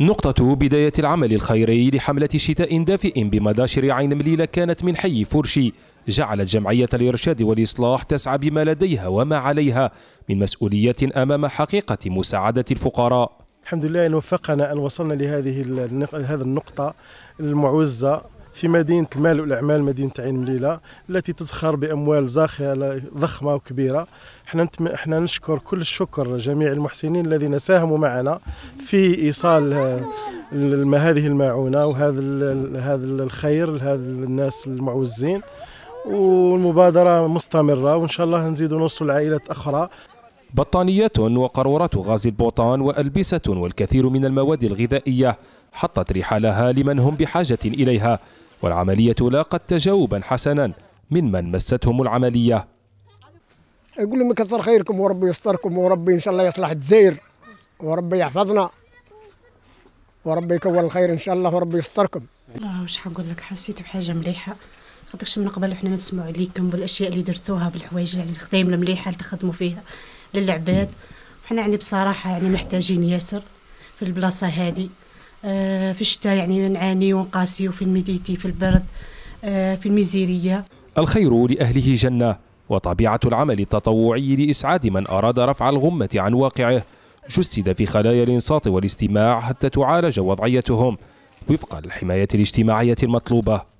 نقطة بداية العمل الخيري لحملة شتاء دافئ بمداشر عين مليلة كانت من حي فرشي. جعلت جمعية الإرشاد والإصلاح تسعى بما لديها وما عليها من مسؤولية أمام حقيقة مساعدة الفقراء. الحمد لله أن وفقنا أن وصلنا لهذه هذه النقطة المعوزة. في مدينة المال والأعمال مدينة عين مليلة التي تزخر بأموال زاخرة ضخمة وكبيرة. إحنا إحنا نشكر كل الشكر جميع المحسنين الذين ساهموا معنا في إيصال هذه المعونة وهذا هذا الخير لهذا الناس المعوزين. والمبادرة مستمرة وإن شاء الله نزيد نوصل لعائلات أخرى. بطانيات وقارورات غاز البوطان وألبسة والكثير من المواد الغذائية حطت رحالها لمن هم بحاجة إليها. والعملية لاقت تجاوبا حسنا ممن مستهم العملية. يقول لهم كثر خيركم وربي يستركم وربي إن شاء الله يصلح الجزائر وربي يحفظنا وربي يكون الخير إن شاء الله وربي يستركم. لا واش حنقول لك؟ حسيت بحاجة مليحة. خاطرش من قبل إحنا نسمعوا عليكم بالاشياء اللي درتوها بالحوايج يعني الخدايم المليحة اللي تخدموا فيها للعباد. إحنا يعني بصراحة يعني محتاجين ياسر في البلاصة هذه. آه في الشتاء يعني نعاني ونقاسي وفي الميديتي في البرد آه في الميزيرية. الخير لأهله جنة وطبيعة العمل التطوعي لإسعاد من أراد رفع الغمة عن واقعه. جسد في خلايا الإنصات والاستماع حتى تعالج وضعيتهم وفق الحماية الاجتماعية المطلوبة.